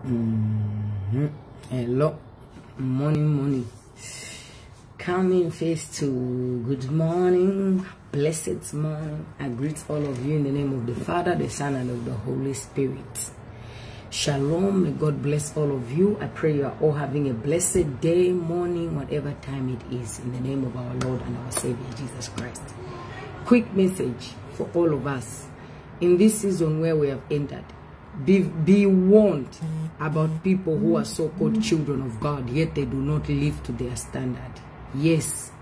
Mm-hmm. Hello, morning, morning. Coming face to good morning, blessed morning. I greet all of you in the name of the Father, the Son, and of the Holy Spirit. Shalom, may God bless all of you. I pray you are all having a blessed day, morning, whatever time it is, in the name of our Lord and our Savior Jesus Christ. Quick message for all of us in this season where we have entered. Be, be warned about people who are so-called children of God, yet they do not live to their standard. Yes.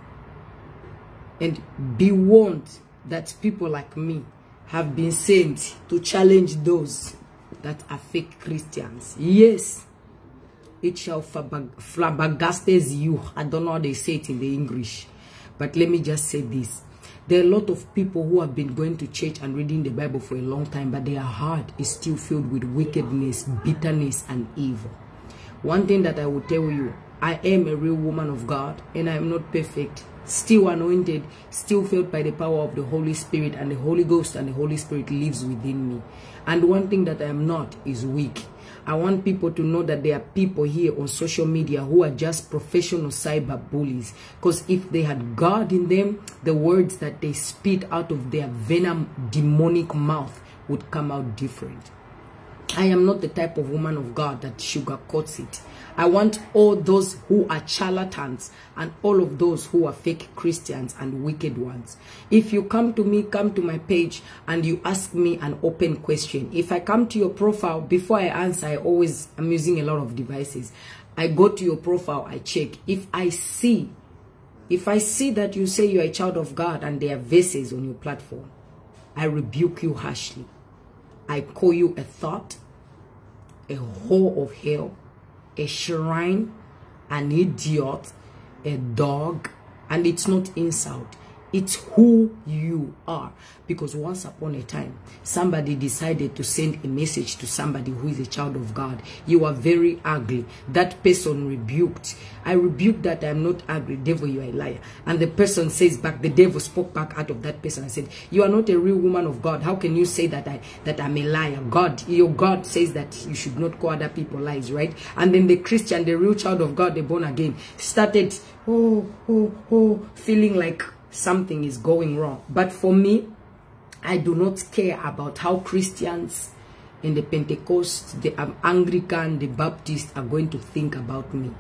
And be warned that people like me have been sent to challenge those that are fake Christians. Yes. It shall flabbergastes you. I don't know how they say it in the English. But let me just say this. There are a lot of people who have been going to church and reading the Bible for a long time, but their heart is still filled with wickedness, bitterness, and evil. One thing that I will tell you, I am a real woman of God, and I am not perfect. Still anointed, still filled by the power of the Holy Spirit, and the Holy Ghost and the Holy Spirit lives within me. And one thing that I am not is weak. I want people to know that there are people here on social media who are just professional cyber bullies. Because if they had God in them, the words that they spit out of their venom demonic mouth would come out different. I am not the type of woman of God that sugarcoats it. I want all those who are charlatans and all of those who are fake Christians and wicked ones. If you come to me, come to my page and you ask me an open question. If I come to your profile, before I answer, I always am using a lot of devices. I go to your profile, I check. If I see, if I see that you say you're a child of God and there are verses on your platform, I rebuke you harshly. I call you a thought, a whore of hell, a shrine, an idiot, a dog, and it's not insult. It's who you are. Because once upon a time, somebody decided to send a message to somebody who is a child of God. You are very ugly. That person rebuked. I rebuked that I'm not ugly. Devil, you are a liar. And the person says back, the devil spoke back out of that person. and said, you are not a real woman of God. How can you say that I that I'm a liar? God, your God says that you should not call other people lies, right? And then the Christian, the real child of God, the born again, started, oh, oh, oh, feeling like something is going wrong. But for me, I do not care about how Christians in the Pentecost, the um, Anglican, the Baptist are going to think about me.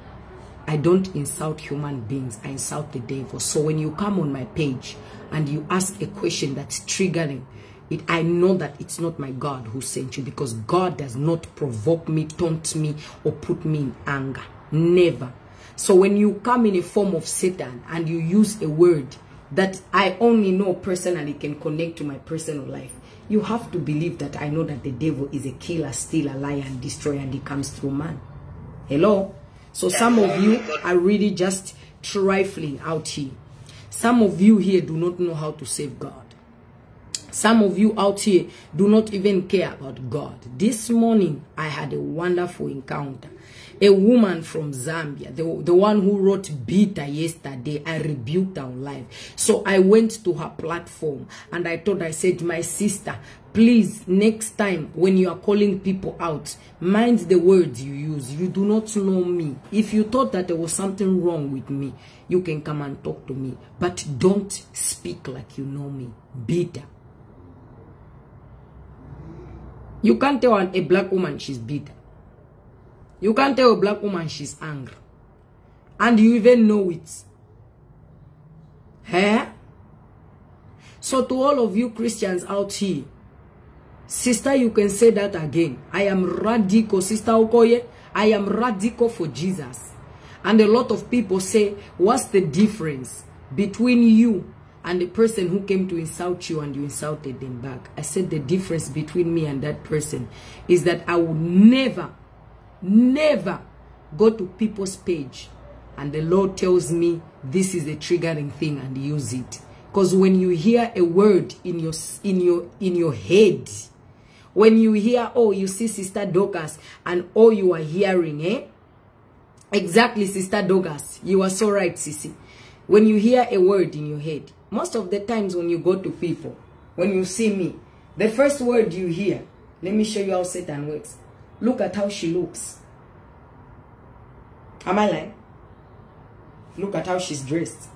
I don't insult human beings. I insult the devil. So when you come on my page and you ask a question that's triggering, it, I know that it's not my God who sent you because God does not provoke me, taunt me, or put me in anger. Never. So when you come in a form of Satan and you use a word that I only know personally can connect to my personal life, you have to believe that I know that the devil is a killer, stealer, liar, and destroyer, and he comes through man. Hello? So some of you are really just trifling out here. Some of you here do not know how to save God. Some of you out here do not even care about God. This morning, I had a wonderful encounter. A woman from Zambia, the, the one who wrote bitter yesterday, I rebuked her live. So I went to her platform and I told I said, my sister, please, next time when you are calling people out, mind the words you use. You do not know me. If you thought that there was something wrong with me, you can come and talk to me. But don't speak like you know me. Bitter. You can't tell a black woman she's bitter. You can't tell a black woman she's angry. And you even know it. Huh? So to all of you Christians out here, sister, you can say that again. I am radical, sister Okoye. I am radical for Jesus. And a lot of people say, what's the difference between you and the person who came to insult you and you insulted them back. I said the difference between me and that person is that I will never, never go to people's page and the Lord tells me this is a triggering thing and use it. Because when you hear a word in your in your in your head, when you hear, oh, you see Sister Dorcas, and all you are hearing, eh? Exactly, Sister Dorcas. You are so right, Sissy. When you hear a word in your head, most of the times when you go to people, when you see me, the first word you hear, let me show you how Satan works. Look at how she looks. Am I lying? Look at how she's dressed.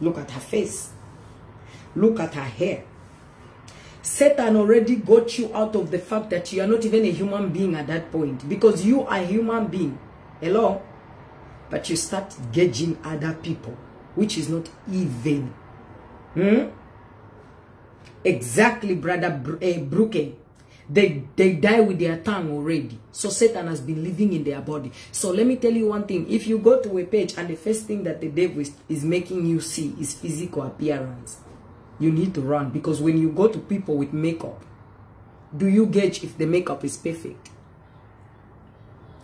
Look at her face. Look at her hair. Satan already got you out of the fact that you are not even a human being at that point because you are a human being. Hello? But you start gauging other people, which is not even. Hmm? Exactly, brother Br uh, Brooke. They, they die with their tongue already. So Satan has been living in their body. So let me tell you one thing. If you go to a page and the first thing that the devil is, is making you see is physical appearance, you need to run. Because when you go to people with makeup, do you gauge if the makeup is perfect?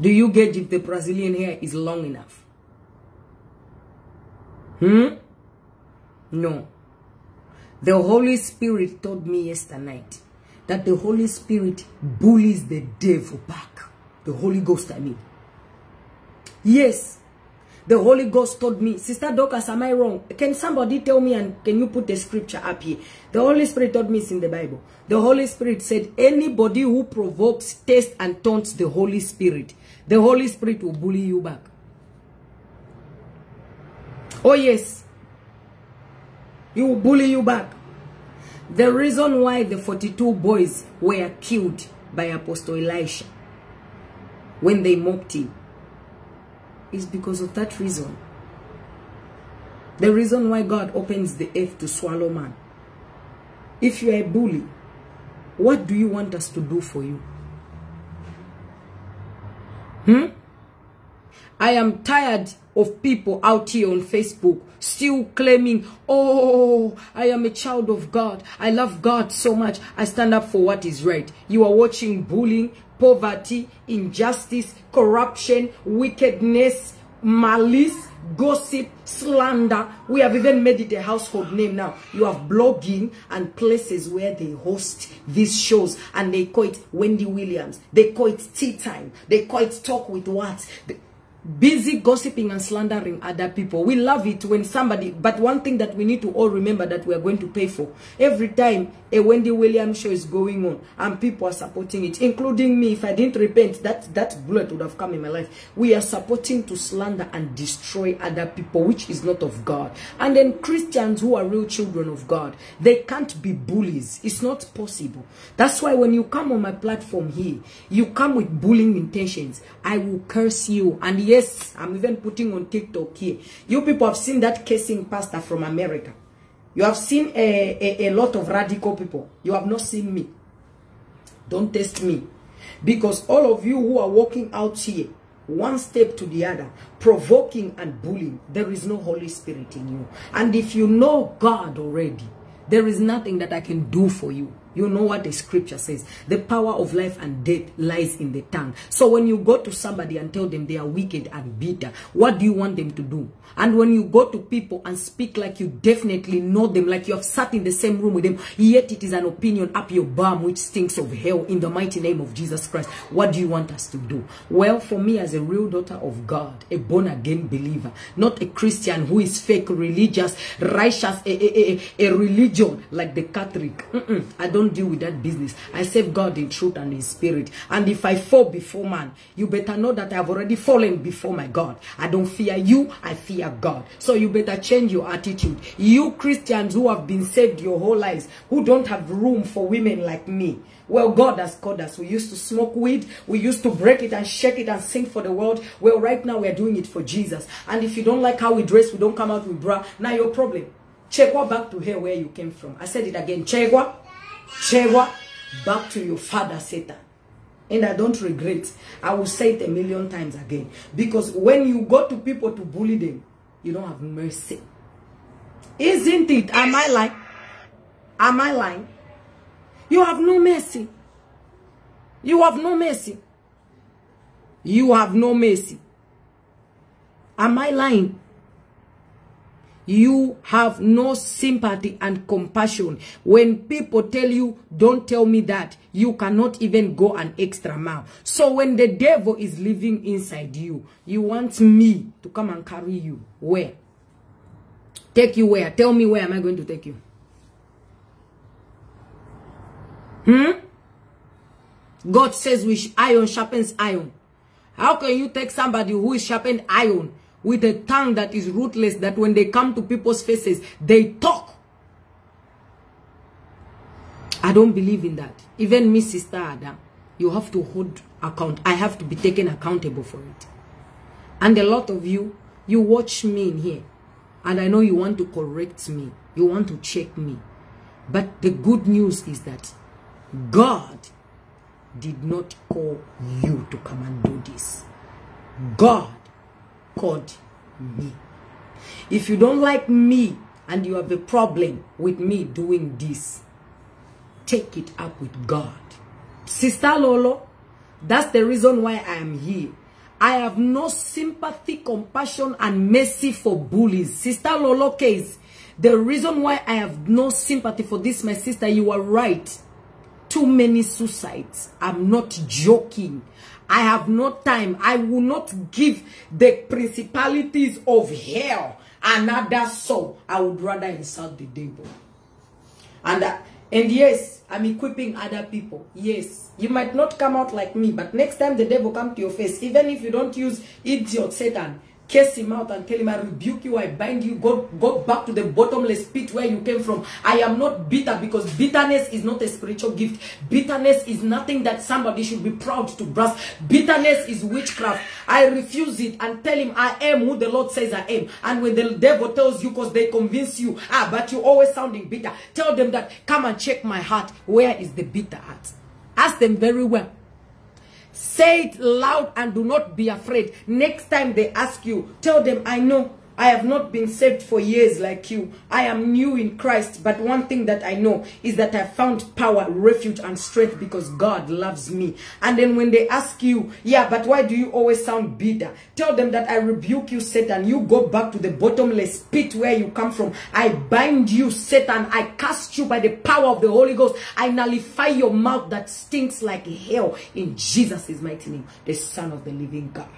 Do you gauge if the Brazilian hair is long enough? Hmm? No. The Holy Spirit told me yesterday night that the Holy Spirit bullies the devil back. The Holy Ghost, I mean. Yes. The Holy Ghost told me, Sister Dorcas, am I wrong? Can somebody tell me and can you put the scripture up here? The Holy Spirit told me it's in the Bible. The Holy Spirit said, anybody who provokes, tests, and taunts the Holy Spirit, the Holy Spirit will bully you back. Oh yes. He will bully you back. The reason why the 42 boys were killed by Apostle Elisha when they mocked him is because of that reason. The reason why God opens the earth to swallow man. If you are a bully, what do you want us to do for you? Hmm? I am tired of people out here on Facebook still claiming, oh, I am a child of God. I love God so much. I stand up for what is right. You are watching bullying, poverty, injustice, corruption, wickedness, malice, gossip, slander. We have even made it a household name now. You have blogging and places where they host these shows and they call it Wendy Williams. They call it tea time. They call it talk with what? Busy gossiping and slandering other people. We love it when somebody, but one thing that we need to all remember that we are going to pay for. Every time a Wendy Williams show is going on and people are supporting it, including me, if I didn't repent, that, that bullet would have come in my life. We are supporting to slander and destroy other people, which is not of God. And then Christians who are real children of God, they can't be bullies. It's not possible. That's why when you come on my platform here, you come with bullying intentions. I will curse you. And yes, Yes, I'm even putting on TikTok here. You people have seen that casing pastor from America. You have seen a, a, a lot of radical people. You have not seen me. Don't test me. Because all of you who are walking out here, one step to the other, provoking and bullying, there is no Holy Spirit in you. And if you know God already, there is nothing that I can do for you. You know what the scripture says. The power of life and death lies in the tongue. So when you go to somebody and tell them they are wicked and bitter, what do you want them to do? And when you go to people and speak like you definitely know them, like you have sat in the same room with them, yet it is an opinion up your bum which stinks of hell in the mighty name of Jesus Christ. What do you want us to do? Well, for me as a real daughter of God, a born-again believer, not a Christian who is fake, religious, righteous, a, a, a, a religion like the Catholic. Mm -mm, I don't deal with that business. I serve God in truth and in spirit. And if I fall before man, you better know that I have already fallen before my God. I don't fear you, I fear God. So you better change your attitude. You Christians who have been saved your whole lives, who don't have room for women like me, well, God has called us. We used to smoke weed. We used to break it and shake it and sing for the world. Well, right now we're doing it for Jesus. And if you don't like how we dress, we don't come out with bra. Now your problem. Chegwa back to here where you came from. I said it again. Chegwa. Chegwa. Back to your father, Satan. And I don't regret. I will say it a million times again. Because when you go to people to bully them, you don't have mercy. Isn't it? Am I lying? Am I lying? You have no mercy. You have no mercy. You have no mercy. Am I lying? You have no sympathy and compassion. When people tell you, don't tell me that, you cannot even go an extra mile. So when the devil is living inside you, you want me to come and carry you. Where? Take you where? Tell me where am I going to take you? Hmm? God says we iron sharpens iron. How can you take somebody who is sharpened iron with a tongue that is ruthless that when they come to people's faces, they talk? I don't believe in that. Even me, Sister Ada, you have to hold account. I have to be taken accountable for it. And a lot of you, you watch me in here. And I know you want to correct me. You want to check me. But the good news is that God did not call you to come and do this. God called me. If you don't like me and you have a problem with me doing this, take it up with God. Sister Lolo, that's the reason why I am here. I have no sympathy, compassion, and mercy for bullies. Sister Lolo case, the reason why I have no sympathy for this, my sister, you are right too many suicides. I'm not joking. I have no time. I will not give the principalities of hell another soul. I would rather insult the devil. And uh, and yes, I'm equipping other people. Yes, you might not come out like me, but next time the devil come to your face, even if you don't use idiot Satan, Curse him out and tell him, I rebuke you, I bind you, go, go back to the bottomless pit where you came from. I am not bitter because bitterness is not a spiritual gift. Bitterness is nothing that somebody should be proud to grasp. Bitterness is witchcraft. I refuse it and tell him, I am who the Lord says I am. And when the devil tells you, because they convince you, ah, but you're always sounding bitter, tell them that, come and check my heart. Where is the bitter heart? Ask them very well. Say it loud and do not be afraid. Next time they ask you, tell them, I know I have not been saved for years like you. I am new in Christ. But one thing that I know is that I found power, refuge, and strength because God loves me. And then when they ask you, yeah, but why do you always sound bitter? Tell them that I rebuke you, Satan. You go back to the bottomless pit where you come from. I bind you, Satan. I cast you by the power of the Holy Ghost. I nullify your mouth that stinks like hell in Jesus' mighty name, the Son of the living God.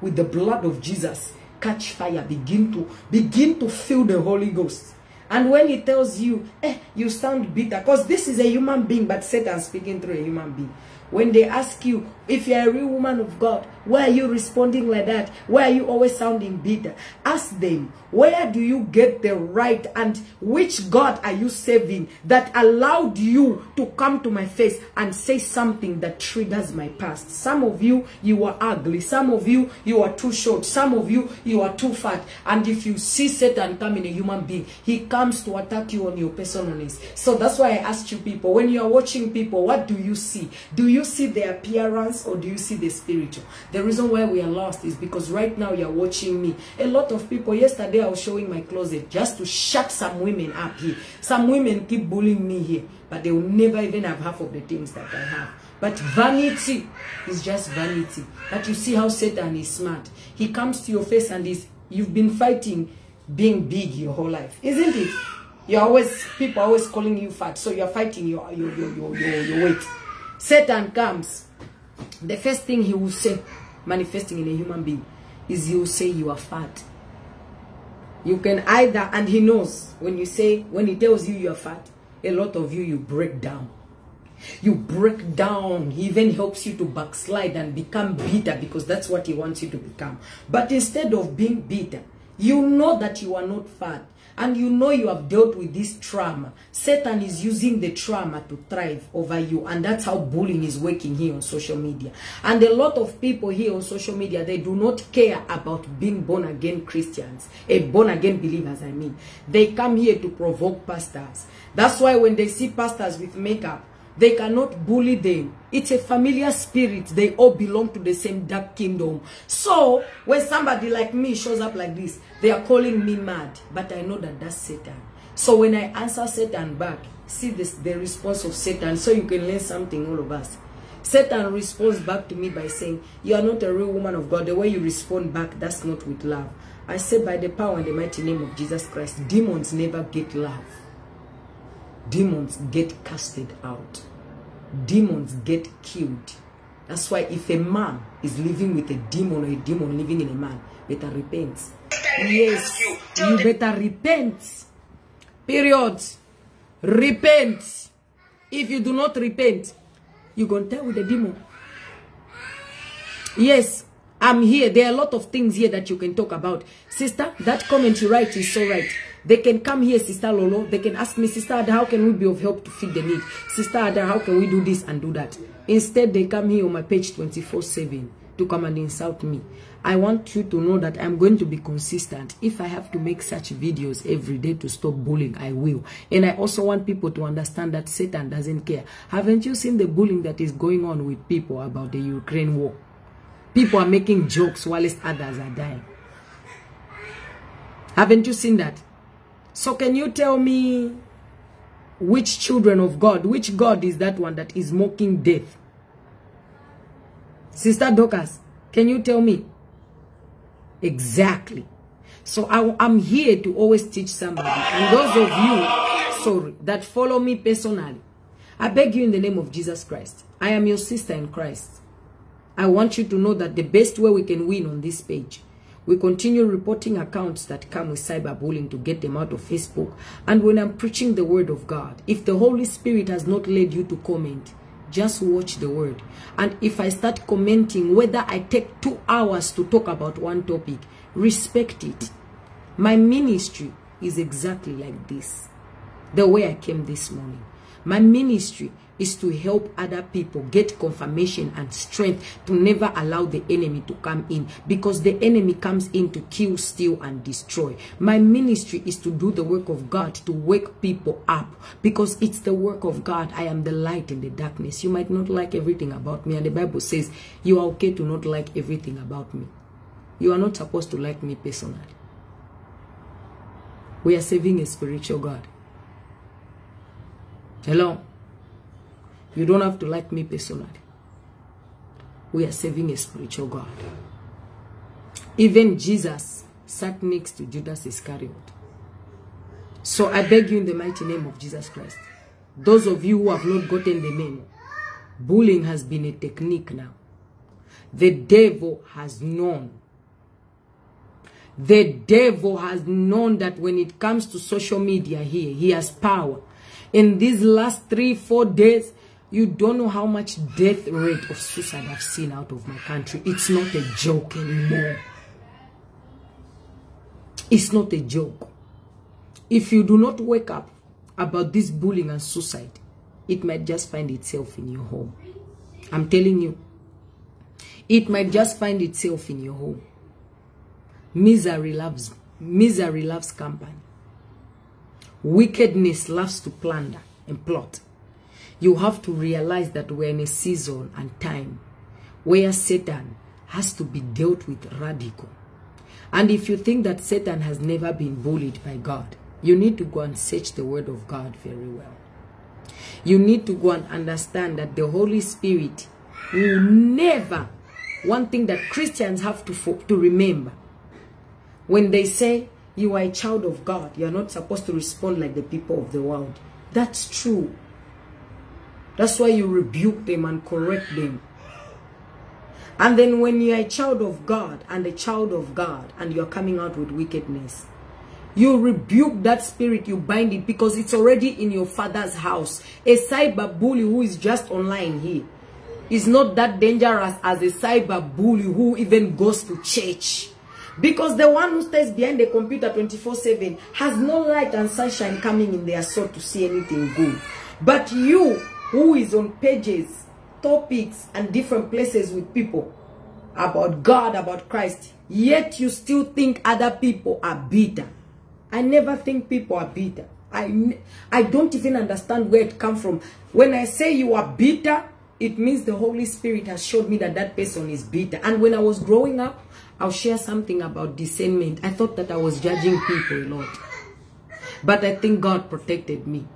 With the blood of Jesus, catch fire begin to begin to feel the holy ghost. And when he tells you eh you sound bitter because this is a human being but satan speaking through a human being. When they ask you if you're a real woman of God, why are you responding like that? Why are you always sounding bitter? Ask them, where do you get the right and which God are you serving that allowed you to come to my face and say something that triggers my past? Some of you, you are ugly. Some of you, you are too short. Some of you, you are too fat. And if you see Satan come in a human being, he comes to attack you on your personalness. So that's why I asked you people, when you are watching people, what do you see? Do you see the appearance or do you see the spiritual? The reason why we are lost is because right now you're watching me. A lot of people, yesterday I was showing my closet just to shut some women up here. Some women keep bullying me here, but they will never even have half of the things that I have. But vanity is just vanity. But you see how Satan is smart. He comes to your face and is you've been fighting being big your whole life, isn't it? You're always people are always calling you fat, so you're fighting your your your your, your, your weight. Satan comes, the first thing he will say, manifesting in a human being, is he will say you are fat. You can either, and he knows when you say, when he tells you you are fat, a lot of you, you break down. You break down. He even helps you to backslide and become bitter because that's what he wants you to become. But instead of being bitter, you know that you are not fat and you know you have dealt with this trauma, Satan is using the trauma to thrive over you. And that's how bullying is working here on social media. And a lot of people here on social media, they do not care about being born again Christians, a born again believers, I mean. They come here to provoke pastors. That's why when they see pastors with makeup, they cannot bully them. It's a familiar spirit. They all belong to the same dark kingdom. So, when somebody like me shows up like this, they are calling me mad. But I know that that's Satan. So, when I answer Satan back, see this the response of Satan so you can learn something, all of us. Satan responds back to me by saying, you are not a real woman of God. The way you respond back, that's not with love. I say, by the power and the mighty name of Jesus Christ, demons never get love demons get casted out. Demons get killed. That's why if a man is living with a demon or a demon living in a man, better repent. Yes, you better repent. Period. Repent. If you do not repent, You gonna tell with the demon. Yes, I'm here. There are a lot of things here that you can talk about. Sister, that comment you write is so right. They can come here, Sister Lolo. They can ask me, Sister Ada, how can we be of help to feed the need? Sister Ada, how can we do this and do that? Instead, they come here on my page 24-7 to come and insult me. I want you to know that I'm going to be consistent. If I have to make such videos every day to stop bullying, I will. And I also want people to understand that Satan doesn't care. Haven't you seen the bullying that is going on with people about the Ukraine war? People are making jokes whilst others are dying. Haven't you seen that? So can you tell me which children of God, which God is that one that is mocking death? Sister Dorcas, can you tell me? Exactly. So I, I'm here to always teach somebody. And those of you, sorry, that follow me personally, I beg you in the name of Jesus Christ. I am your sister in Christ. I want you to know that the best way we can win on this page, we continue reporting accounts that come with cyberbullying to get them out of Facebook. And when I'm preaching the word of God, if the Holy Spirit has not led you to comment, just watch the word. And if I start commenting, whether I take two hours to talk about one topic, respect it. My ministry is exactly like this. The way I came this morning. My ministry is to help other people get confirmation and strength to never allow the enemy to come in because the enemy comes in to kill, steal, and destroy. My ministry is to do the work of God to wake people up because it's the work of God. I am the light in the darkness. You might not like everything about me, and the Bible says you are okay to not like everything about me. You are not supposed to like me personally. We are serving a spiritual God. Hello? You don't have to like me personally. We are serving a spiritual God. Even Jesus sat next to Judas Iscariot. So I beg you in the mighty name of Jesus Christ. Those of you who have not gotten the memo, bullying has been a technique now. The devil has known. The devil has known that when it comes to social media here, he has power. In these last three, four days, you don't know how much death rate of suicide I've seen out of my country. It's not a joke anymore. It's not a joke. If you do not wake up about this bullying and suicide, it might just find itself in your home. I'm telling you. It might just find itself in your home. Misery loves misery loves company. Wickedness loves to plunder and plot you have to realize that we're in a season and time where Satan has to be dealt with radical. And if you think that Satan has never been bullied by God, you need to go and search the word of God very well. You need to go and understand that the Holy Spirit will never, one thing that Christians have to, to remember, when they say you are a child of God, you are not supposed to respond like the people of the world. That's true. That's why you rebuke them and correct them. And then when you're a child of God and a child of God and you're coming out with wickedness, you rebuke that spirit, you bind it because it's already in your father's house. A cyber bully who is just online here is not that dangerous as a cyber bully who even goes to church. Because the one who stays behind the computer 24-7 has no light and sunshine coming in their soul to see anything good. But you who is on pages, topics, and different places with people about God, about Christ, yet you still think other people are bitter. I never think people are bitter. I, I don't even understand where it comes from. When I say you are bitter, it means the Holy Spirit has showed me that that person is bitter. And when I was growing up, I'll share something about discernment. I thought that I was judging people a lot. But I think God protected me.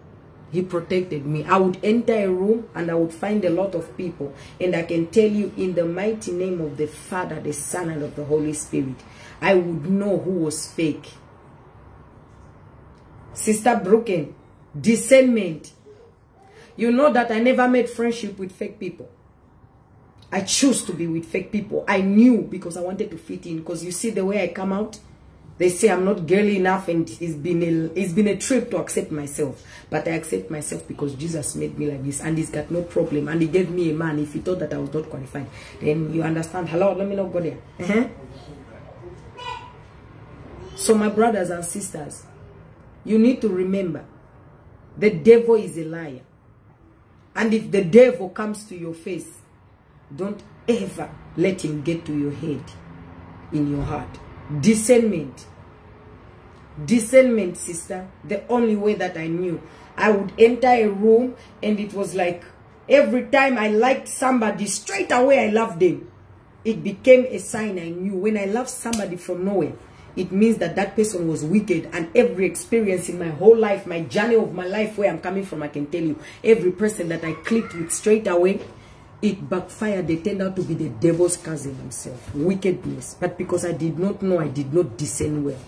He protected me. I would enter a room and I would find a lot of people. And I can tell you in the mighty name of the Father, the Son, and of the Holy Spirit, I would know who was fake. Sister Broken, discernment. You know that I never made friendship with fake people. I choose to be with fake people. I knew because I wanted to fit in. Because you see the way I come out, They say I'm not girly enough and it's been a it's been a trip to accept myself. But I accept myself because Jesus made me like this and he's got no problem. And he gave me a man if he thought that I was not qualified. Then you understand. Hello, let me not go there. Uh -huh. So my brothers and sisters, you need to remember the devil is a liar. And if the devil comes to your face, don't ever let him get to your head, in your heart. Discernment. Discernment, sister. The only way that I knew. I would enter a room and it was like every time I liked somebody, straight away I loved them. It became a sign I knew. When I love somebody from nowhere, it means that that person was wicked and every experience in my whole life my journey of my life where i'm coming from i can tell you every person that i clicked with straight away it backfired they turned out to be the devil's cousin himself wickedness but because i did not know i did not discern well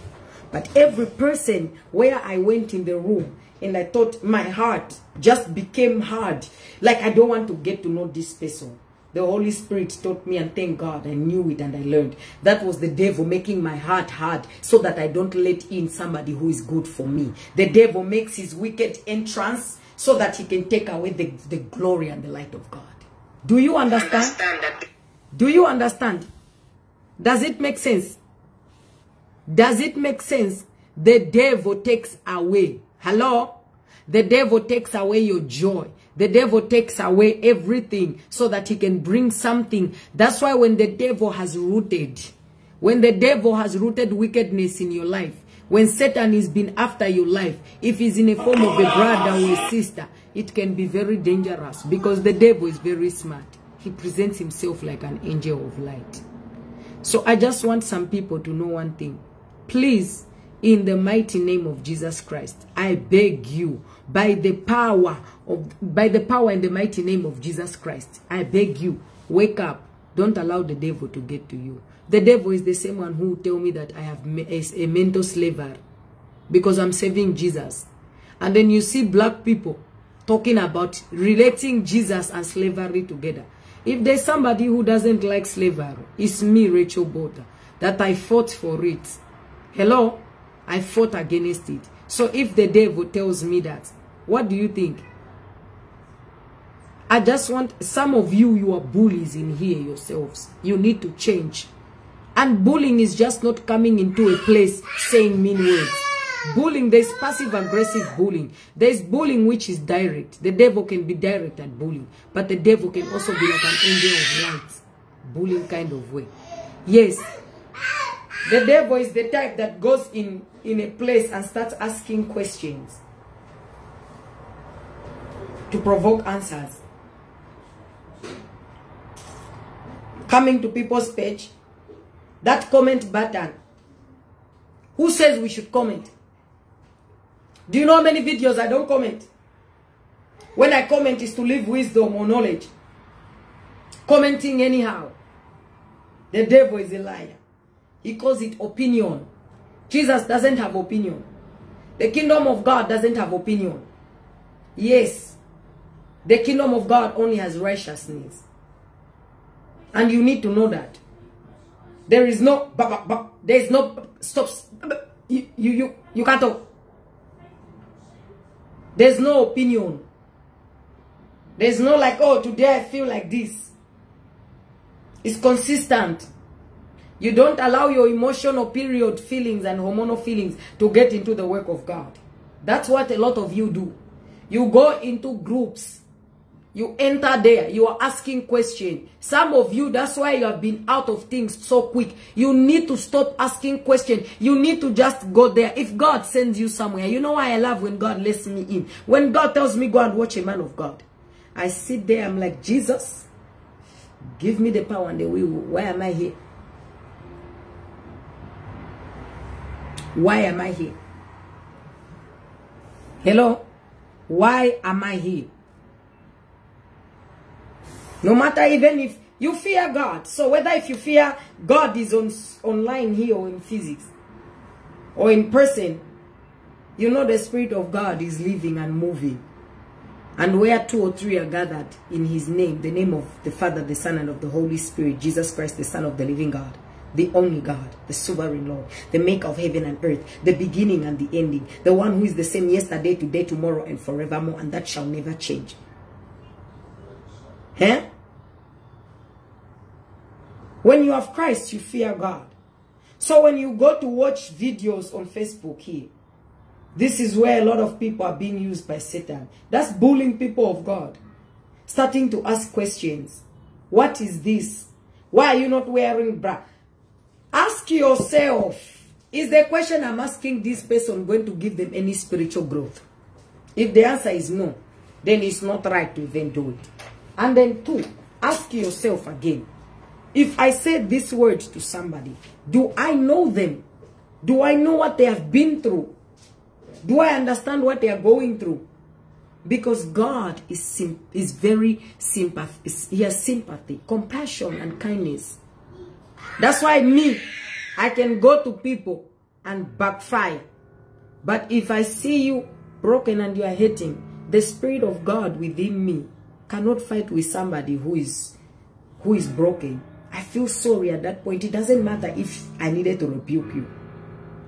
but every person where i went in the room and i thought my heart just became hard like i don't want to get to know this person the Holy Spirit taught me and thank God I knew it and I learned. That was the devil making my heart hard so that I don't let in somebody who is good for me. The devil makes his wicked entrance so that he can take away the, the glory and the light of God. Do you understand? Do you understand? Does it make sense? Does it make sense? The devil takes away. Hello? The devil takes away your joy. The devil takes away everything so that he can bring something. That's why when the devil has rooted, when the devil has rooted wickedness in your life, when Satan is been after your life, if he's in a form of a brother or a sister, it can be very dangerous because the devil is very smart. He presents himself like an angel of light. So I just want some people to know one thing. Please, in the mighty name of Jesus Christ, I beg you, by the power of by the power and the mighty name of Jesus Christ. I beg you, wake up. Don't allow the devil to get to you. The devil is the same one who tell me that I have a mental slaver because I'm serving Jesus. And then you see black people talking about relating Jesus and slavery together. If there's somebody who doesn't like slavery, it's me, Racheal Botha, that I fought for it. Hello? I fought against it. So if the devil tells me that, what do you think? I just want some of you, you are bullies in here yourselves. You need to change. And bullying is just not coming into a place saying mean words. Bullying, there's passive aggressive bullying. There's bullying which is direct. The devil can be direct at bullying. But the devil can also be like an angel of light. Bullying kind of way. Yes. The devil is the type that goes in, in a place and starts asking questions. To provoke answers. coming to people's page, that comment button. Who says we should comment? Do you know how many videos I don't comment? When I comment is to leave wisdom or knowledge. Commenting anyhow. The devil is a liar. He calls it opinion. Jesus doesn't have opinion. The kingdom of God doesn't have opinion. Yes. The kingdom of God only has righteousness. And you need to know that. There is no, there is no, stop, you, you, you, you can't talk. There's no opinion. There's no like, oh, today I feel like this. It's consistent. You don't allow your emotional period feelings and hormonal feelings to get into the work of God. That's what a lot of you do. You go into groups you enter there. You are asking questions. Some of you, that's why you have been out of things so quick. You need to stop asking questions. You need to just go there. If God sends you somewhere, you know why I love when God lets me in. When God tells me, go and watch a man of God. I sit there, I'm like, Jesus, give me the power and the will. Why am I here? Why am I here? Hello? Why am I here? No matter even if you fear God. So whether if you fear God is on online here or in physics or in person, you know the Spirit of God is living and moving. And where two or three are gathered in his name, the name of the Father, the Son, and of the Holy Spirit, Jesus Christ, the Son of the living God, the only God, the sovereign Lord, the maker of heaven and earth, the beginning and the ending, the one who is the same yesterday, today, tomorrow, and forevermore, and that shall never change. Huh? When you have Christ, you fear God. So when you go to watch videos on Facebook here, this is where a lot of people are being used by Satan. That's bullying people of God. Starting to ask questions. What is this? Why are you not wearing bra? Ask yourself, is the question I'm asking this person going to give them any spiritual growth? If the answer is no, then it's not right to even do it. And then two, ask yourself again, if I say this word to somebody, do I know them? Do I know what they have been through? Do I understand what they are going through? Because God is is very sympathy. He has sympathy, compassion, and kindness. That's why me, I can go to people and backfire. But if I see you broken and you are hating, the Spirit of God within me cannot fight with somebody who is who is broken. I feel sorry at that point. It doesn't matter if I needed to rebuke you.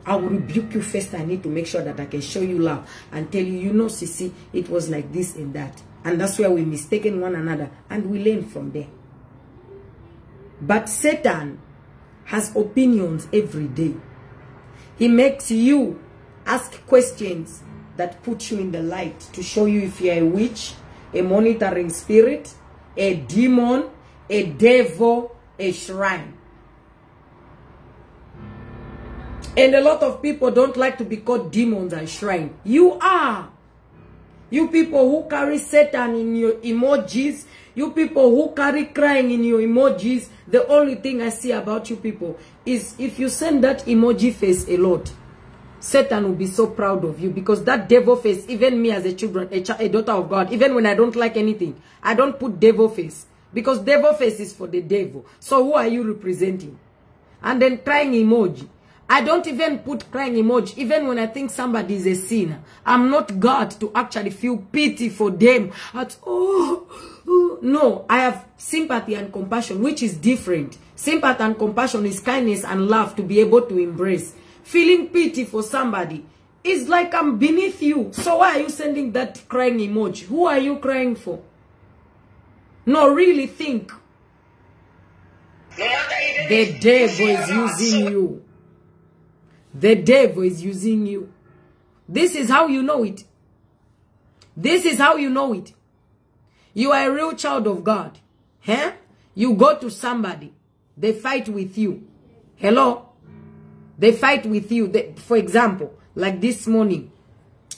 I will rebuke you first. I need to make sure that I can show you love and tell you, you know, Sissy, it was like this and that. And that's where we mistaken one another and we learn from there. But Satan has opinions every day. He makes you ask questions that put you in the light to show you if you're a witch, a monitoring spirit, a demon, a devil, a shrine. And a lot of people don't like to be called demons and shrine. You are. You people who carry Satan in your emojis, you people who carry crying in your emojis, the only thing I see about you people is if you send that emoji face a lot, Satan will be so proud of you because that devil face, even me as a children, a, a daughter of God, even when I don't like anything, I don't put devil face because devil face is for the devil. So who are you representing? And then crying emoji. I don't even put crying emoji, even when I think somebody is a sinner. I'm not God to actually feel pity for them. At, oh, oh, no, I have sympathy and compassion, which is different. Sympathy and compassion is kindness and love to be able to embrace. Feeling pity for somebody is like I'm beneath you. So why are you sending that crying emoji? Who are you crying for? No, really think. The devil is using you. The devil is using you. This is how you know it. This is how you know it. You are a real child of God. Huh? You go to somebody. They fight with you. Hello? They fight with you. They, for example, like this morning.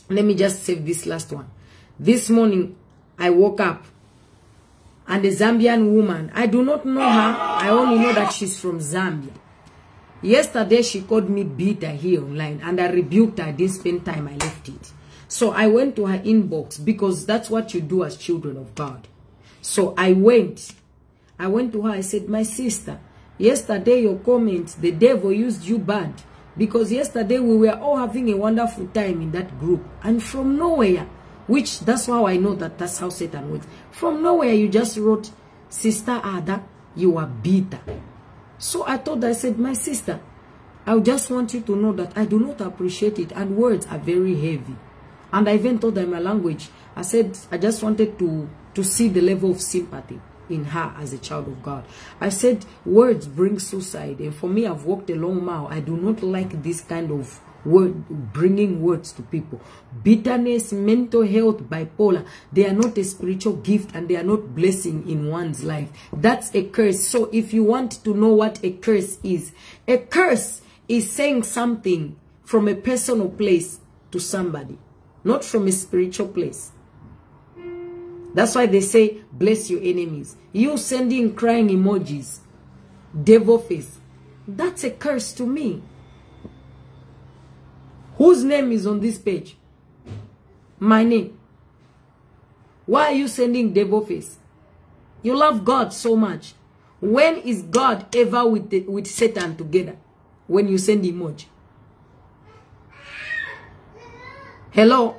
Let me just save this last one. This morning, I woke up. And a Zambian woman, I do not know her. I only know that she's from Zambia. Yesterday, she called me bitter here online and I rebuked her. I didn't spend time. I left it. So I went to her inbox because that's what you do as children of God. So I went. I went to her. I said, my sister, yesterday your comment, the devil used you bad. Because yesterday we were all having a wonderful time in that group. And from nowhere, which that's how I know that that's how Satan works. From nowhere, you just wrote, Sister Ada, you are bitter. So I her, I said, my sister, I just want you to know that I do not appreciate it. And words are very heavy. And I even told her my language. I said, I just wanted to, to see the level of sympathy in her as a child of God. I said, words bring suicide. And for me, I've walked a long mile. I do not like this kind of word bringing words to people bitterness mental health bipolar they are not a spiritual gift and they are not blessing in one's life that's a curse so if you want to know what a curse is a curse is saying something from a personal place to somebody not from a spiritual place that's why they say bless your enemies you sending crying emojis devil face that's a curse to me Whose name is on this page? My name. Why are you sending devil face? You love God so much. When is God ever with, the, with Satan together? When you send emoji. Hello?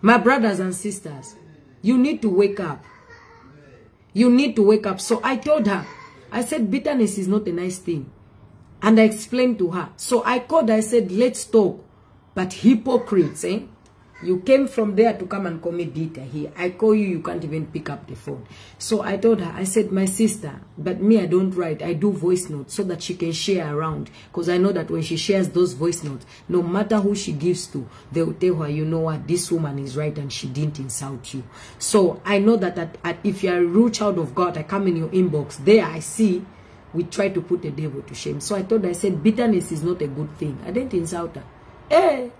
My brothers and sisters, you need to wake up. You need to wake up. So I told her, I said, bitterness is not a nice thing. And I explained to her. So I called, I said, let's talk. But hypocrites, eh? You came from there to come and me bitter here. I call you, you can't even pick up the phone. So I told her, I said, my sister, but me, I don't write. I do voice notes so that she can share around. Because I know that when she shares those voice notes, no matter who she gives to, they will tell her, you know what, this woman is right and she didn't insult you. So I know that at, at, if you're a real child of God, I come in your inbox, there I see we try to put the devil to shame. So I told her, I said, bitterness is not a good thing. I didn't insult her. Hey!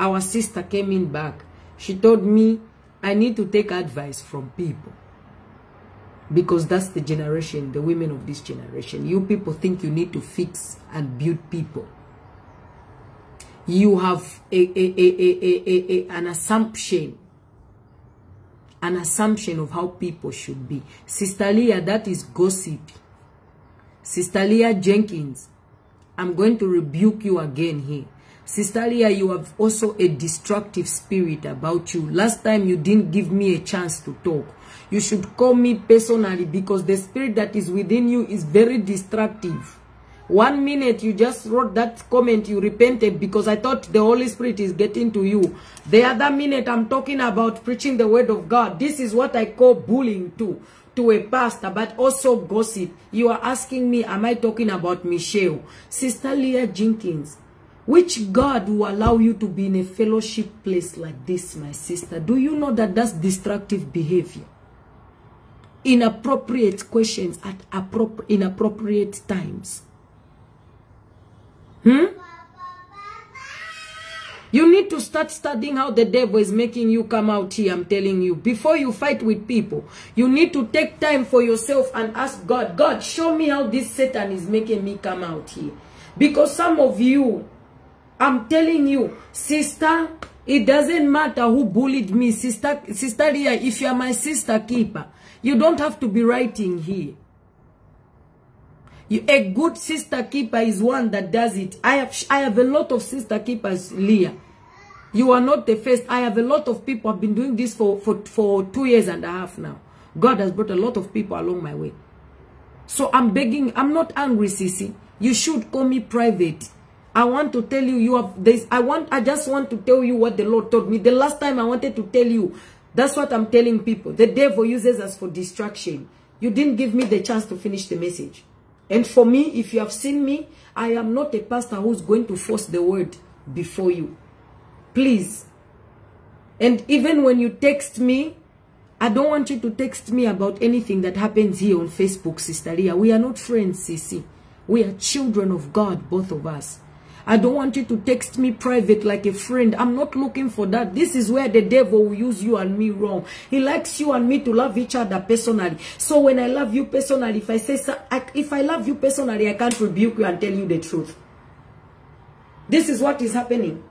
Our sister came in back. She told me, I need to take advice from people. Because that's the generation, the women of this generation. You people think you need to fix and build people. You have a, a, a, an assumption. An assumption of how people should be. Sister Leah, that is gossip. Sister Leah Jenkins, I'm going to rebuke you again here. Sister Leah, you have also a destructive spirit about you. Last time you didn't give me a chance to talk. You should call me personally because the spirit that is within you is very destructive. One minute you just wrote that comment, you repented because I thought the Holy Spirit is getting to you. The other minute I'm talking about preaching the word of God. This is what I call bullying too to a pastor, but also gossip. You are asking me, am I talking about Michelle? Sister Leah Jenkins, which God will allow you to be in a fellowship place like this, my sister? Do you know that that's destructive behavior? Inappropriate questions at inappropriate times. Hmm? You need to start studying how the devil is making you come out here, I'm telling you. Before you fight with people, you need to take time for yourself and ask God, God, show me how this Satan is making me come out here. Because some of you, I'm telling you, sister, it doesn't matter who bullied me. Sister, sister Leah, if you are my sister keeper, you don't have to be writing here. You, a good sister keeper is one that does it. I have, I have a lot of sister keepers, Leah. You are not the first. I have a lot of people. I've been doing this for, for, for two years and a half now. God has brought a lot of people along my way. So I'm begging. I'm not angry, Sissy. You should call me private. I want to tell you, you have this. I want, I just want to tell you what the Lord told me. The last time I wanted to tell you, that's what I'm telling people. The devil uses us for distraction. You didn't give me the chance to finish the message. And for me, if you have seen me, I am not a pastor who's going to force the word before you. Please. And even when you text me, I don't want you to text me about anything that happens here on Facebook, Sister Leah. We are not friends, Sissy. We are children of God, both of us. I don't want you to text me private like a friend. I'm not looking for that. This is where the devil will use you and me wrong. He likes you and me to love each other personally. So when I love you personally, if I say, if I love you personally, I can't rebuke you and tell you the truth. This is what is happening.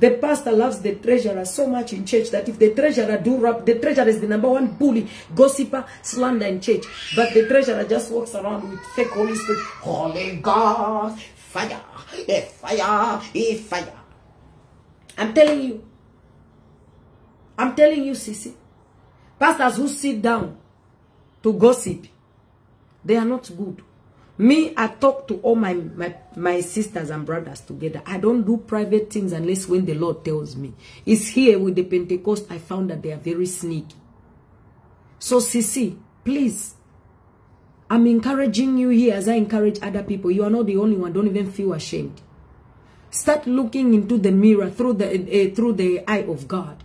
The pastor loves the treasurer so much in church that if the treasurer do rap, the treasurer is the number one bully, gossiper, slander in church. But the treasurer just walks around with fake Holy Spirit. Holy God, fire, a fire, a fire. I'm telling you. I'm telling you, Sissy. Pastors who sit down to gossip, they are not good. Me, I talk to all my, my, my sisters and brothers together. I don't do private things unless when the Lord tells me. It's here with the Pentecost I found that they are very sneaky. So, Sissy, please, I'm encouraging you here as I encourage other people. You are not the only one. Don't even feel ashamed. Start looking into the mirror through the uh, through the eye of God.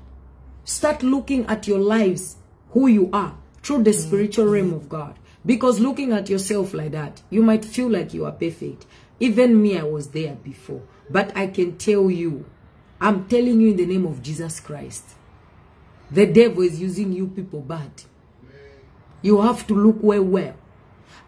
Start looking at your lives, who you are, through the spiritual realm of God. Because looking at yourself like that, you might feel like you are perfect. Even me, I was there before. But I can tell you, I'm telling you in the name of Jesus Christ, the devil is using you people bad. You have to look well, well.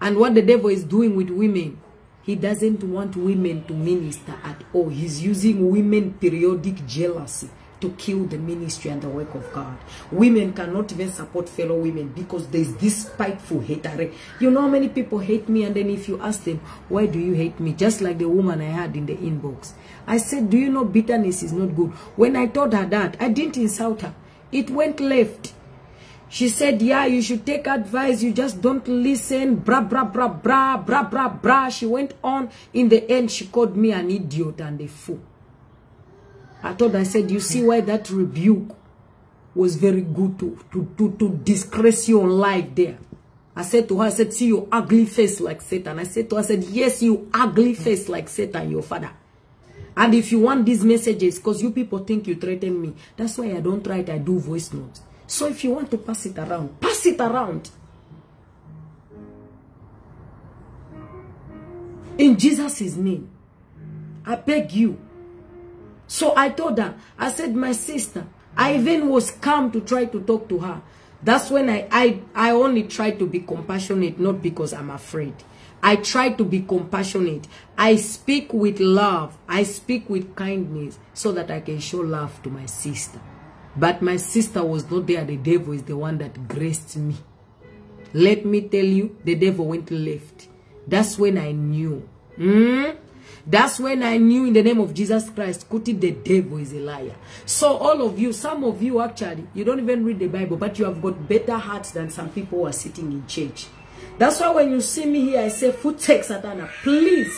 And what the devil is doing with women, he doesn't want women to minister at all. He's using women periodic jealousy to kill the ministry and the work of God. Women cannot even support fellow women because there's this spiteful hatred. You know how many people hate me and then if you ask them, why do you hate me? Just like the woman I had in the inbox. I said, do you know bitterness is not good? When I told her that, I didn't insult her. It went left. She said, yeah, you should take advice. You just don't listen. Bra, bra, bra, bra, bra, bra, bra. She went on. In the end, she called me an idiot and a fool. I thought, I said, you see why that rebuke was very good to, to, to, to disgrace your life there. I said to her, I said, see your ugly face like Satan. I said to her, I said, yes, you ugly face like Satan, your father. And if you want these messages, because you people think you threaten me, that's why I don't write, I do voice notes. So if you want to pass it around, pass it around. In Jesus' name, I beg you. So I told her, I said, my sister, I even was come to try to talk to her. That's when I, I, I only try to be compassionate, not because I'm afraid. I try to be compassionate. I speak with love. I speak with kindness so that I can show love to my sister. But my sister was not there. The devil is the one that graced me. Let me tell you, the devil went left. That's when I knew. Mm? That's when I knew in the name of Jesus Christ, Kuti, the devil is a liar. So all of you, some of you actually, you don't even read the Bible, but you have got better hearts than some people who are sitting in church. That's why when you see me here, I say, foot take Satana, please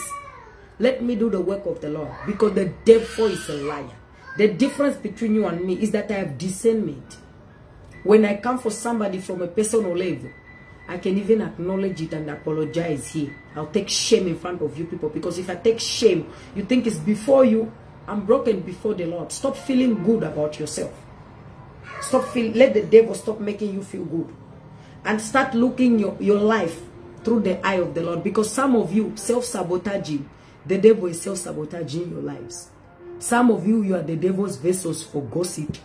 let me do the work of the Lord. Because the devil is a liar. The difference between you and me is that I have discernment. When I come for somebody from a personal level, I can even acknowledge it and apologize here. I'll take shame in front of you people because if I take shame, you think it's before you. I'm broken before the Lord. Stop feeling good about yourself. Stop feel. Let the devil stop making you feel good, and start looking your your life through the eye of the Lord. Because some of you self sabotaging, the devil is self sabotaging your lives. Some of you, you are the devil's vessels for gossip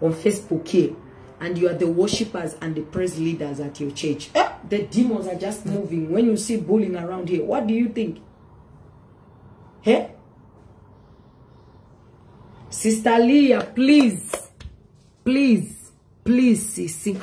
on Facebook here. And you are the worshippers and the praise leaders at your church. Eh, the demons are just moving. When you see bullying around here, what do you think? Hey? Sister Leah, please. Please. Please, Sissy.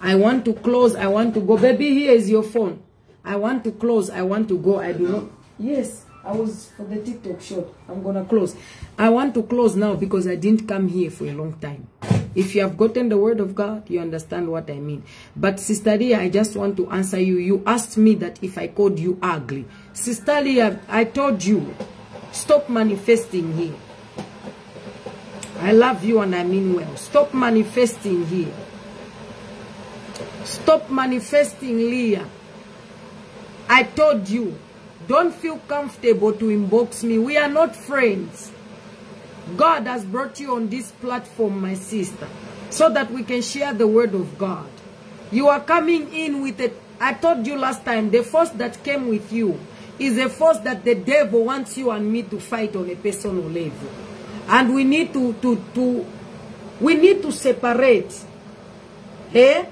I want to close. I want to go. Baby, here is your phone. I want to close. I want to go. I do not. Yes. I was for the TikTok shot. I'm gonna close. I want to close now because I didn't come here for a long time. If you have gotten the word of God, you understand what I mean. But Sister Leah, I just want to answer you. You asked me that if I called you ugly. Sister Leah, I told you, stop manifesting here. I love you and I mean well. Stop manifesting here. Stop manifesting, Leah. I told you, don't feel comfortable to inbox me. We are not friends. God has brought you on this platform, my sister, so that we can share the word of God. You are coming in with it. I told you last time, the force that came with you is a force that the devil wants you and me to fight on a personal level. And we need to, to, to, we need to separate. Eh?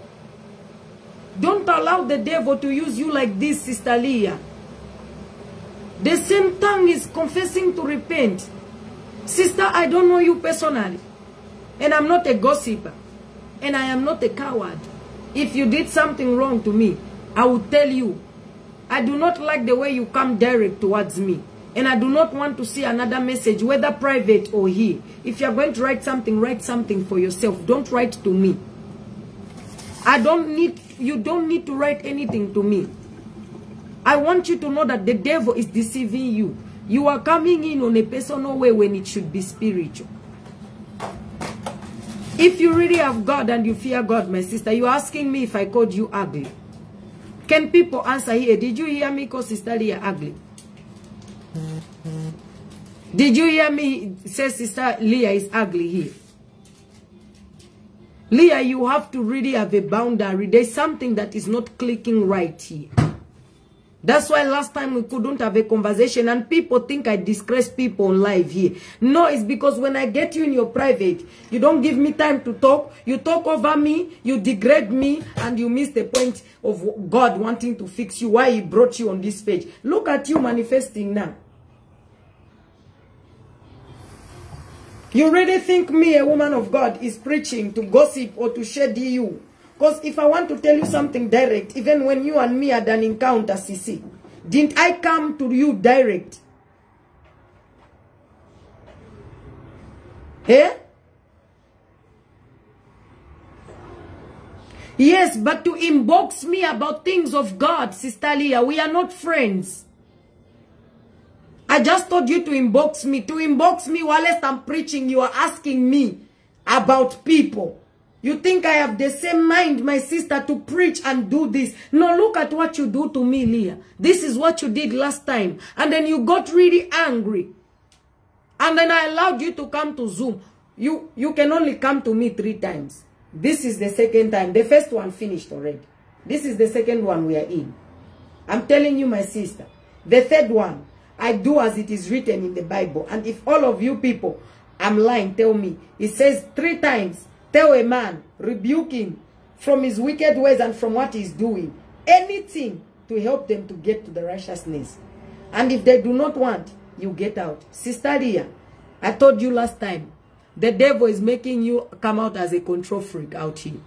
Don't allow the devil to use you like this, Sister Leah. The same tongue is confessing to repent. Sister, I don't know you personally. And I'm not a gossiper. And I am not a coward. If you did something wrong to me, I will tell you. I do not like the way you come direct towards me. And I do not want to see another message, whether private or here. If you're going to write something, write something for yourself. Don't write to me. I don't need, you don't need to write anything to me. I want you to know that the devil is deceiving you. You are coming in on a personal way when it should be spiritual. If you really have God and you fear God, my sister, you're asking me if I called you ugly. Can people answer here? Did you hear me call Sister Leah ugly? Did you hear me say Sister Leah is ugly here? Leah, you have to really have a boundary. There's something that is not clicking right here. That's why last time we couldn't have a conversation and people think I disgrace people on live here. No, it's because when I get you in your private, you don't give me time to talk. You talk over me, you degrade me, and you miss the point of God wanting to fix you, why he brought you on this page. Look at you manifesting now. You really think me, a woman of God, is preaching to gossip or to shed you? Because if I want to tell you something direct, even when you and me had an encounter, CC, didn't I come to you direct? Eh? Yes, but to inbox me about things of God, Sister Leah, we are not friends. I just told you to inbox me. To inbox me whilst I'm preaching, you are asking me about people. You think I have the same mind, my sister, to preach and do this. No, look at what you do to me, Leah. This is what you did last time. And then you got really angry. And then I allowed you to come to Zoom. You, you can only come to me three times. This is the second time. The first one finished already. This is the second one we are in. I'm telling you, my sister. The third one, I do as it is written in the Bible. And if all of you people, I'm lying, tell me. It says three times, Tell a man, rebuke him from his wicked ways and from what he's doing. Anything to help them to get to the righteousness. And if they do not want, you get out. Sister Leah, I told you last time, the devil is making you come out as a control freak out here.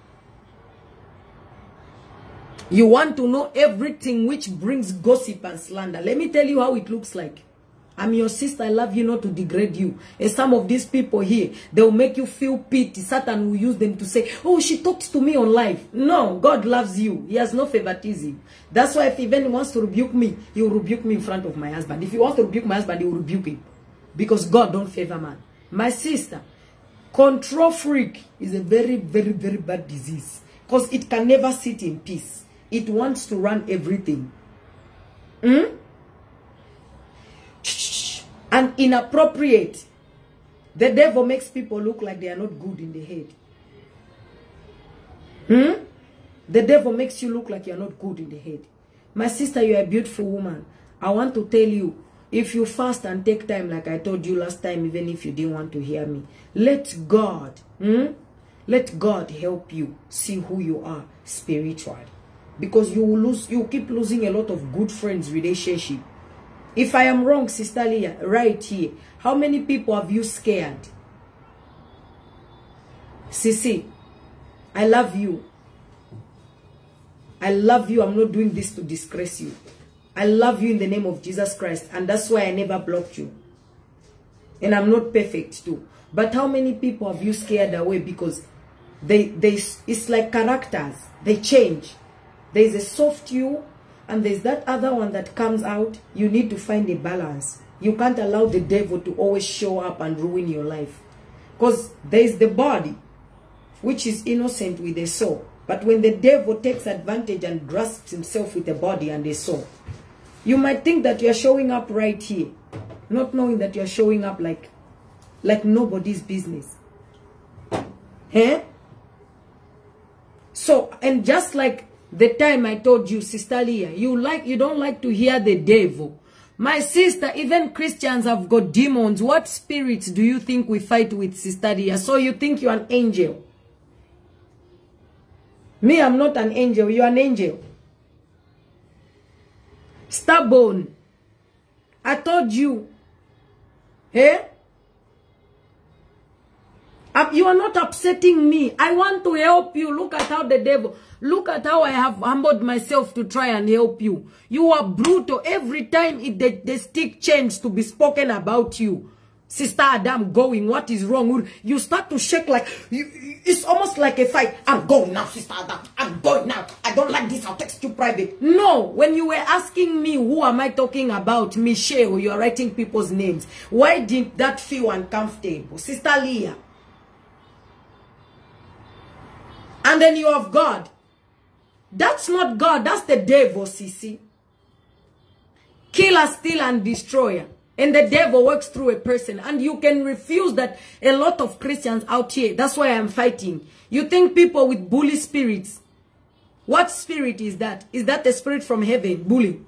You want to know everything which brings gossip and slander. Let me tell you how it looks like. I'm your sister. I love you not to degrade you. And some of these people here, they will make you feel pity. Satan will use them to say, oh, she talks to me on live. No, God loves you. He has no favoritism. That's why if even wants to rebuke me, he will rebuke me in front of my husband. If he wants to rebuke my husband, he will rebuke him. Because God don't favor man. My sister, control freak is a very, very, very bad disease. Because it can never sit in peace. It wants to run everything. Hmm? And inappropriate. The devil makes people look like they are not good in the head. Hmm? The devil makes you look like you're not good in the head. My sister, you're a beautiful woman. I want to tell you, if you fast and take time, like I told you last time, even if you didn't want to hear me, let God, hmm? let God help you see who you are spiritually. Because you will lose, you keep losing a lot of good friends, relationship. If I am wrong, Sister Leah, right here, how many people have you scared? Sissy, I love you. I love you. I'm not doing this to disgrace you. I love you in the name of Jesus Christ. And that's why I never blocked you. And I'm not perfect too. But how many people have you scared away because they, they, it's like characters. They change. There's a soft you and there's that other one that comes out, you need to find a balance. You can't allow the devil to always show up and ruin your life. Because there's the body, which is innocent with the soul. But when the devil takes advantage and grasps himself with the body and the soul, you might think that you're showing up right here, not knowing that you're showing up like, like nobody's business. Eh? So, and just like the time I told you, Sister Leah, you like you don't like to hear the devil. My sister, even Christians have got demons. What spirits do you think we fight with, Sister Leah? So you think you're an angel? Me, I'm not an angel. You're an angel. Stubborn. I told you. Eh? You are not upsetting me. I want to help you. Look at how the devil... Look at how I have humbled myself to try and help you. You are brutal. Every time it, the, the stick change to be spoken about you. Sister Adam going, what is wrong? You start to shake like, you, it's almost like a fight. I'm going now, Sister Adam. I'm going now. I don't like this. I'll text you private. No, when you were asking me, who am I talking about? Michelle, you're writing people's names. Why did that feel uncomfortable? Sister Leah. And then you have God. That's not God. That's the devil, Sissy. Killer, steal, and destroyer. And the devil works through a person. And you can refuse that a lot of Christians out here. That's why I'm fighting. You think people with bully spirits. What spirit is that? Is that the spirit from heaven? Bully.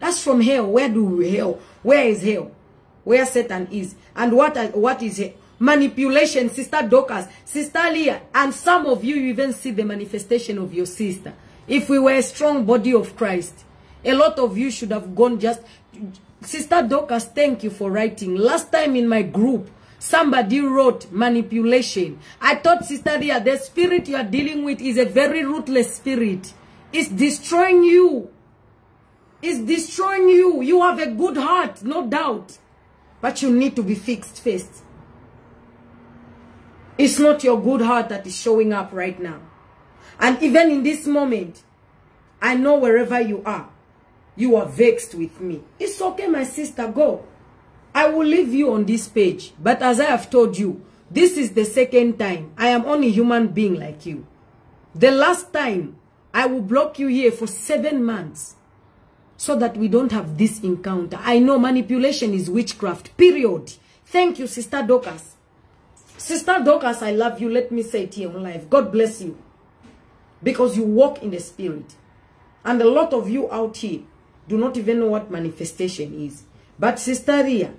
That's from hell. Where do we hell? Where is hell? Where Satan is. And what, what is it? Manipulation, Sister Dorcas, Sister Leah. And some of you, you even see the manifestation of your sister. If we were a strong body of Christ, a lot of you should have gone just... Sister Dorcas, thank you for writing. Last time in my group, somebody wrote manipulation. I thought, Sister Ria, the spirit you are dealing with is a very ruthless spirit. It's destroying you. It's destroying you. You have a good heart, no doubt. But you need to be fixed first. It's not your good heart that is showing up right now. And even in this moment, I know wherever you are, you are vexed with me. It's okay, my sister, go. I will leave you on this page. But as I have told you, this is the second time. I am only human being like you. The last time, I will block you here for seven months so that we don't have this encounter. I know manipulation is witchcraft, period. Thank you, Sister Dorcas. Sister Dorcas, I love you. Let me say it here on life. God bless you. Because you walk in the spirit. And a lot of you out here do not even know what manifestation is. But Sister Ria,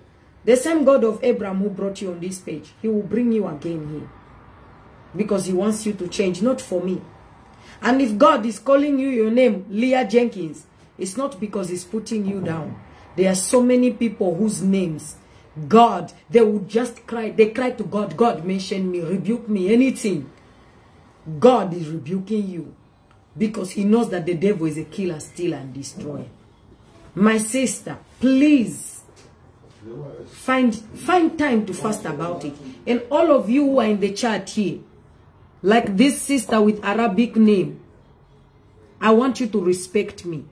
the same God of Abraham who brought you on this page, he will bring you again here. Because he wants you to change, not for me. And if God is calling you your name, Leah Jenkins, it's not because he's putting you down. There are so many people whose names, God, they would just cry. They cry to God, God, mention me, rebuke me, anything. God is rebuking you because he knows that the devil is a killer, stealer, and destroyer. My sister, please find find time to fast about it. And all of you who are in the chat here, like this sister with Arabic name, I want you to respect me.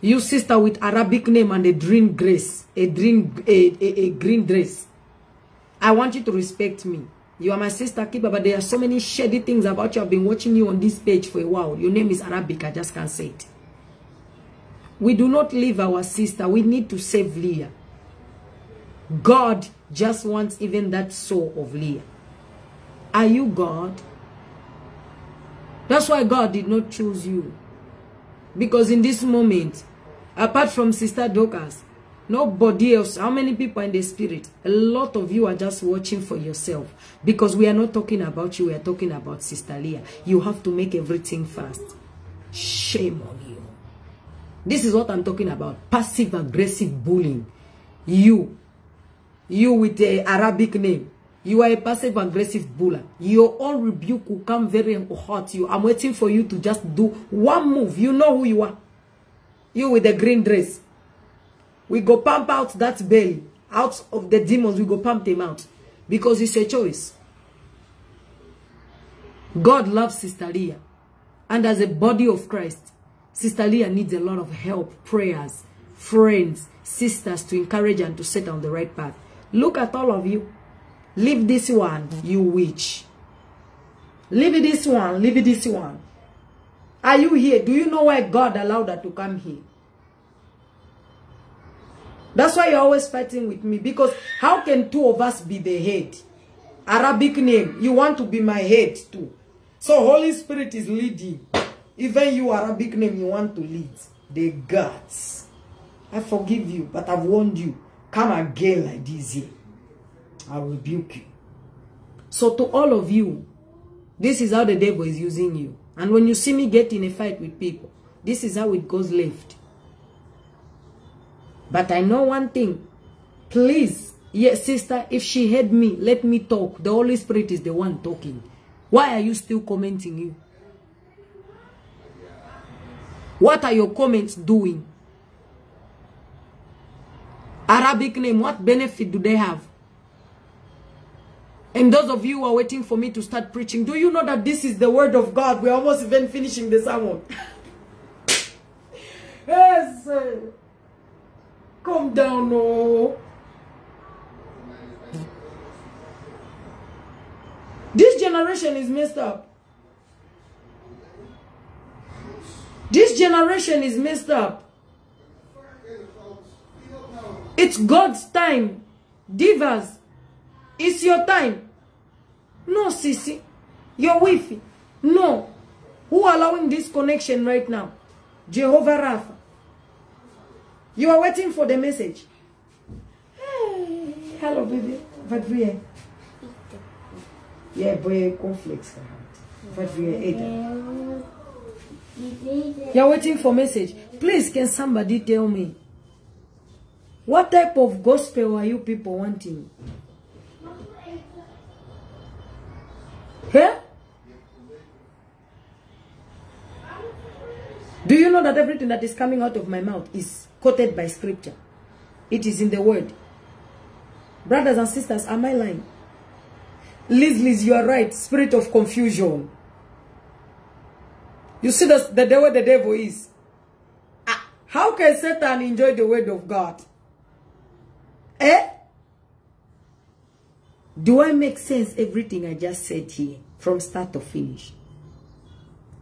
You sister with Arabic name and a green dress, a a, a, a green dress. I want you to respect me. You are my sister keeper, but there are so many shady things about you. I've been watching you on this page for a while. Your name is Arabic. I just can't say it. We do not leave our sister. We need to save Leah. God just wants even that soul of Leah. Are you God? That's why God did not choose you. Because in this moment, apart from Sister Dorcas, Nobody else. How many people in the spirit? A lot of you are just watching for yourself. Because we are not talking about you. We are talking about Sister Leah. You have to make everything fast. Shame on you. This is what I'm talking about. Passive-aggressive bullying. You. You with the Arabic name. You are a passive-aggressive buller. Your own rebuke will come very hot. You. I'm waiting for you to just do one move. You know who you are. You with the green dress. We go pump out that belly. Out of the demons, we go pump them out. Because it's a choice. God loves Sister Leah. And as a body of Christ, Sister Leah needs a lot of help, prayers, friends, sisters to encourage and to set on the right path. Look at all of you. Leave this one, you witch. Leave this one, leave this one. Are you here? Do you know why God allowed her to come here? That's why you're always fighting with me. Because how can two of us be the head? Arabic name. You want to be my head too. So Holy Spirit is leading. Even you Arabic name you want to lead. The gods. I forgive you. But I've warned you. Come again like this here. I rebuke you. So to all of you. This is how the devil is using you. And when you see me get in a fight with people. This is how it goes left. But I know one thing. Please, yes, sister, if she heard me, let me talk. The Holy Spirit is the one talking. Why are you still commenting you? What are your comments doing? Arabic name, what benefit do they have? And those of you who are waiting for me to start preaching, do you know that this is the word of God? We're almost even finishing the sermon. yes. Calm down, no. This generation is messed up. This generation is messed up. It's God's time. Divas, it's your time. No, Sissy. Your wifi. No. Who allowing this connection right now? Jehovah Rapha. You are waiting for the message. Hey, hello, baby. Vad vi är? Yeah, boy, conflicts. Vad vi är? You're waiting for message. Please, can somebody tell me? What type of gospel are you people wanting? Here? Do you know that everything that is coming out of my mouth is quoted by scripture? It is in the word. Brothers and sisters, am I lying? Liz, Liz, you are right. Spirit of confusion. You see the, the, the way the devil is. Ah, How can Satan enjoy the word of God? Eh? Do I make sense everything I just said here from start to finish?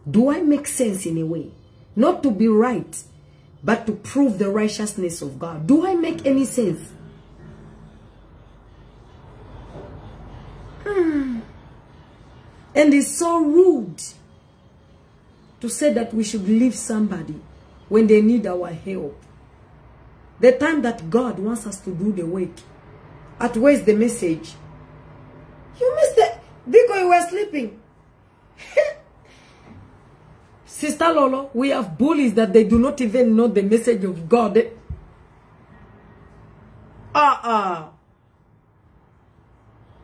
Do I make sense in a way? Not to be right, but to prove the righteousness of God. Do I make any sense? Hmm. And it's so rude to say that we should leave somebody when they need our help. The time that God wants us to do the work. At where's the message? You missed it because you were sleeping. Sister Lolo, we have bullies that they do not even know the message of God. Ah, ah.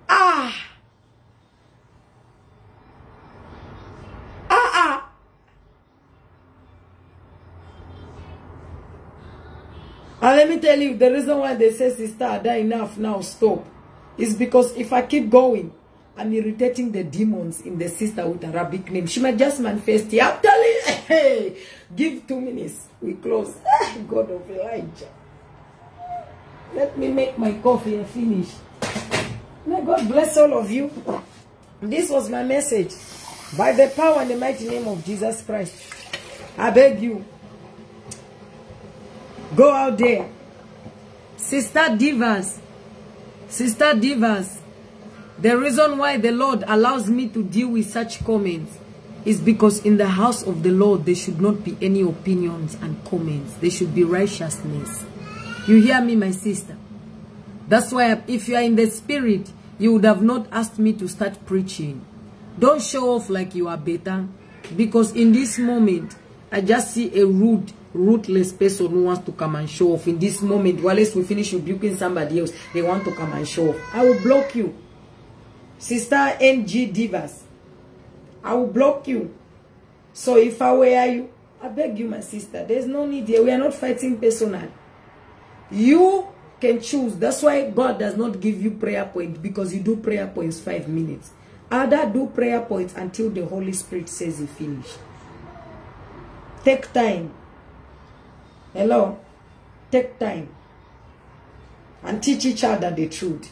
Ah. Ah, ah. And let me tell you, the reason why they say, sister, Ada, enough now, stop, is because if I keep going, I'm irritating the demons in the sister with Arabic name. She might just manifest. I'm telling you, hey, give two minutes. We close. Ah, God of Elijah. Let me make my coffee and finish. May God bless all of you. This was my message. By the power and the mighty name of Jesus Christ. I beg you. Go out there. Sister Divas. Sister Divas. The reason why the Lord allows me to deal with such comments is because in the house of the Lord there should not be any opinions and comments. There should be righteousness. You hear me, my sister? That's why if you are in the spirit, you would have not asked me to start preaching. Don't show off like you are better. Because in this moment, I just see a rude, ruthless person who wants to come and show off. In this moment, while we finish rebuking somebody else, they want to come and show off. I will block you. Sister NG Divas. I will block you. So if I were you, I beg you, my sister, there's no need here. We are not fighting personal. You can choose. That's why God does not give you prayer points because you do prayer points five minutes. Other do prayer points until the Holy Spirit says you finish. Take time. Hello? Take time. And teach each other the truth.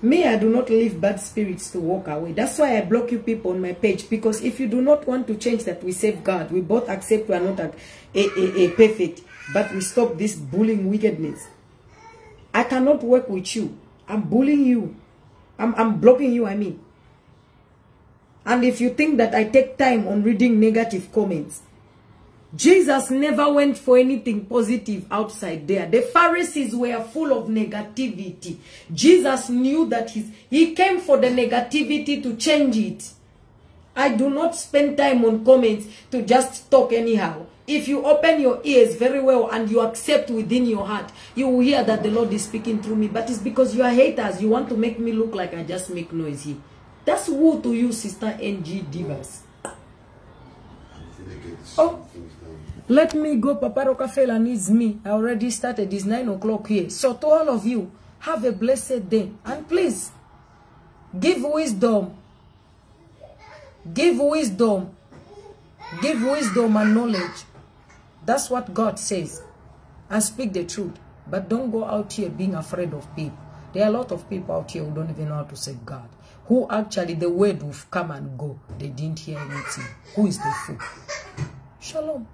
Me, I do not leave bad spirits to walk away. That's why I block you people on my page. Because if you do not want to change that, we save God. We both accept we are not a, a, a, a perfect. But we stop this bullying wickedness. I cannot work with you. I'm bullying you. I'm, I'm blocking you, I mean. And if you think that I take time on reading negative comments, Jesus never went for anything positive outside there. The Pharisees were full of negativity. Jesus knew that his, he came for the negativity to change it. I do not spend time on comments to just talk anyhow. If you open your ears very well and you accept within your heart, you will hear that the Lord is speaking through me. But it's because you are haters. You want to make me look like I just make noise here. That's who to you, Sister NG Divas. Oh, let me go. Papa Rockefeller needs me. I already started. It's 9 o'clock here. So to all of you, have a blessed day. And please, give wisdom. Give wisdom. Give wisdom and knowledge. That's what God says. And speak the truth. But don't go out here being afraid of people. There are a lot of people out here who don't even know how to say God. Who actually, the word will come and go. They didn't hear anything. Who is the fool? Shalom.